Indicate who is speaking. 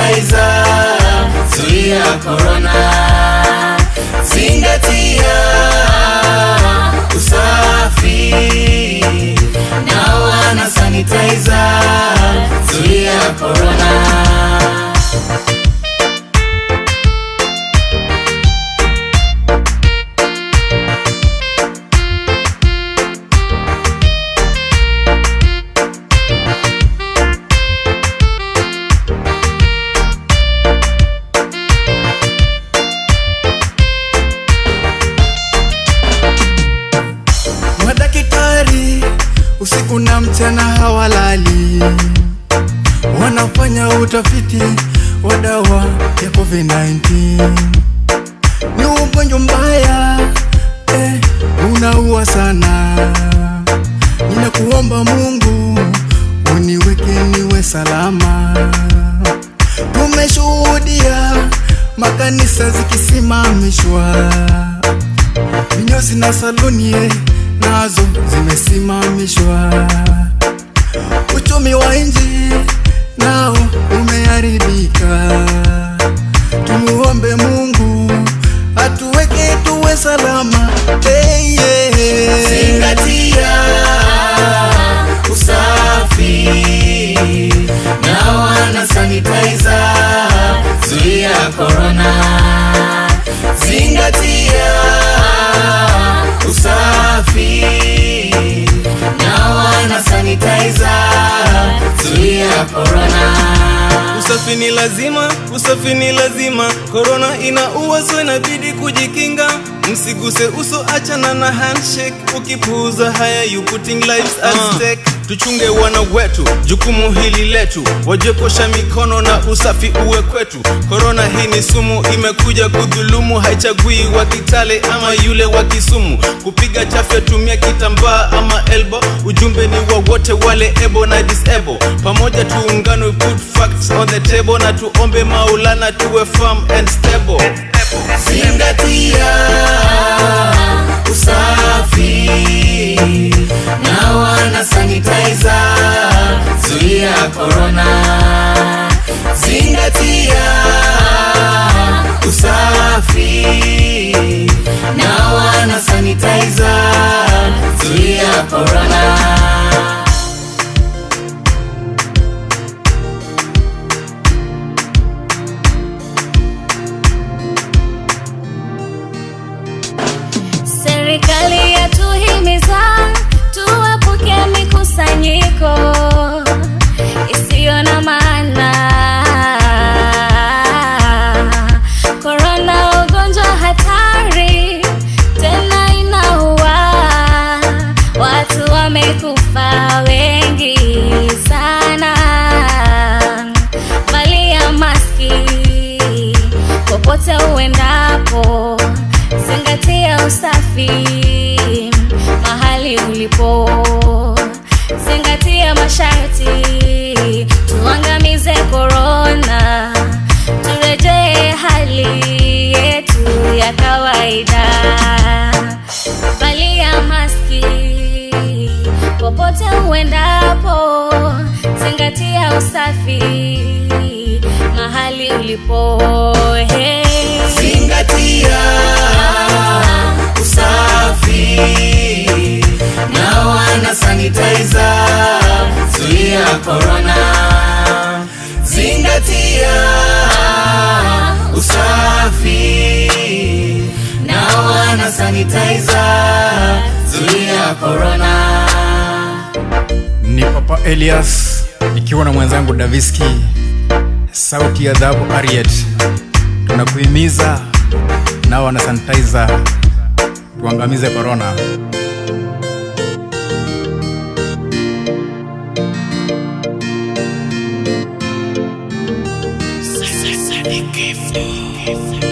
Speaker 1: sanitizer, zuia corona,
Speaker 2: zingatia usiku na mchana hawalali, wanafanya utafiti wa dawa ya COVID-19. Ni ugonjwa mbaya eh, unaua sana. Ninakuomba Mungu uniweke niwe salama. Tumeshuhudia makanisa zikisimamishwa vinyozi na saluni eh, nazo zimesimamishwa. Uchumi wa nchi nao umeharibika. Tumuombe Mungu atuweke tuwe salama. Hey, yeah.
Speaker 1: Zingatia usafi, na wana sanitizer, zuia korona. Sanitizer, corona.
Speaker 3: Usafi ni lazima, usafi ni lazima. Korona inaua, so inabidi kujikinga. Msiguse uso, achana na handshake. Ukipuuza haya, you putting lives at stake. Tuchunge wana wetu, jukumu hili letu, wajekosha mikono na usafi uwe kwetu. Korona hii ni sumu, imekuja kudhulumu, haichagui wa Kitale ama yule wa Kisumu. Kupiga chafya, tumia kitambaa ama elbo Ujumbe ni wawote wale ebo na disable, pamoja tuungane, good put facts on the table, na tuombe Maulana tuwe firm and stable.
Speaker 1: Zingatia korona. Zingatia usafi, nawa na sanitizer, zuia korona.
Speaker 4: Serikali yatuhimiza tuwapokea mikusanyiko isiyo na maana. Korona ugonjwa hatari, tena inaua. Watu wamekufa wengi sana. Valia maski popote uendapo, zingatia usafi popote uendapo, zingatia usafi mahali ulipo.
Speaker 1: Zingatia usafi, na sanitizer, zuia korona. Zingatia usafi, na sanitizer, zuia korona.
Speaker 2: Elias nikiwa na mwenzangu Daviski, sauti ya dhabu Ariet. Tunakuhimiza nao na sanitizer, tuangamize korona.
Speaker 1: Gift.